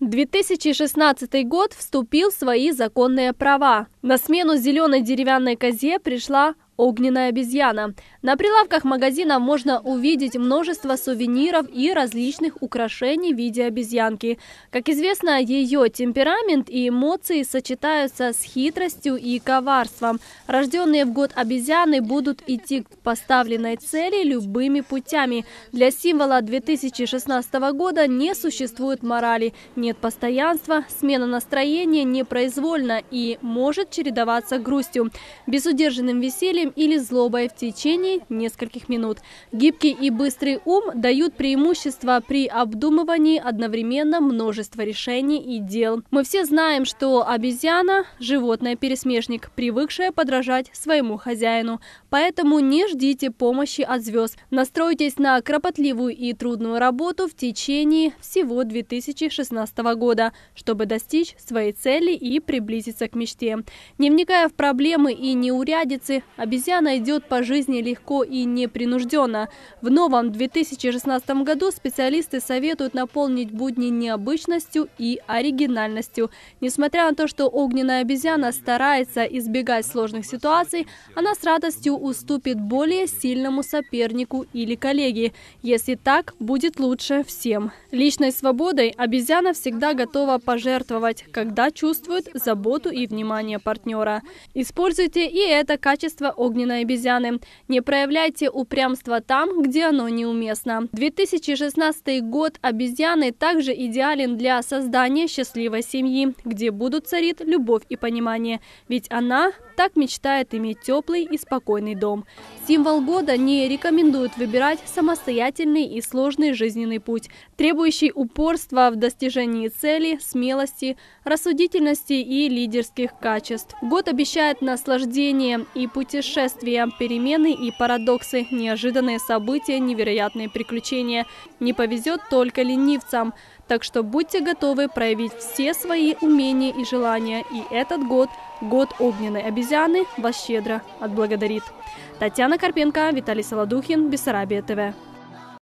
2016 год вступил в свои законные права. На смену зеленой деревянной козе пришла огненная обезьяна. На прилавках магазина можно увидеть множество сувениров и различных украшений в виде обезьянки. Как известно, ее темперамент и эмоции сочетаются с хитростью и коварством. Рожденные в год обезьяны будут идти к поставленной цели любыми путями. Для символа 2016 года не существует морали, нет постоянства, смена настроения непроизвольна и может чередоваться грустью. Безудержанным весельем или злобой в течение нескольких минут. Гибкий и быстрый ум дают преимущество при обдумывании одновременно множества решений и дел. Мы все знаем, что обезьяна – животное-пересмешник, привыкшее подражать своему хозяину. Поэтому не ждите помощи от звезд. Настройтесь на кропотливую и трудную работу в течение всего 2016 года, чтобы достичь своей цели и приблизиться к мечте. Не вникая в проблемы и неурядицы, обезьяна обезьяна идет по жизни легко и непринужденно. В новом 2016 году специалисты советуют наполнить будни необычностью и оригинальностью. Несмотря на то, что огненная обезьяна старается избегать сложных ситуаций, она с радостью уступит более сильному сопернику или коллеге. Если так, будет лучше всем. Личной свободой обезьяна всегда готова пожертвовать, когда чувствует заботу и внимание партнера. Используйте и это качество огненной обезьяны. Не проявляйте упрямство там, где оно неуместно. 2016 год обезьяны также идеален для создания счастливой семьи, где будут царить любовь и понимание, ведь она так мечтает иметь теплый и спокойный дом. Символ года не рекомендует выбирать самостоятельный и сложный жизненный путь, требующий упорства в достижении цели, смелости, рассудительности и лидерских качеств. Год обещает наслаждение и путешествия, перемены и парадоксы, неожиданные события, невероятные приключения. Не повезет только ленивцам. Так что будьте готовы проявить все свои умения и желания, и этот год, год огненной обезьяны, вас щедро отблагодарит. Татьяна Карпенко, Виталий Солодухин, Бессарабия ТВ.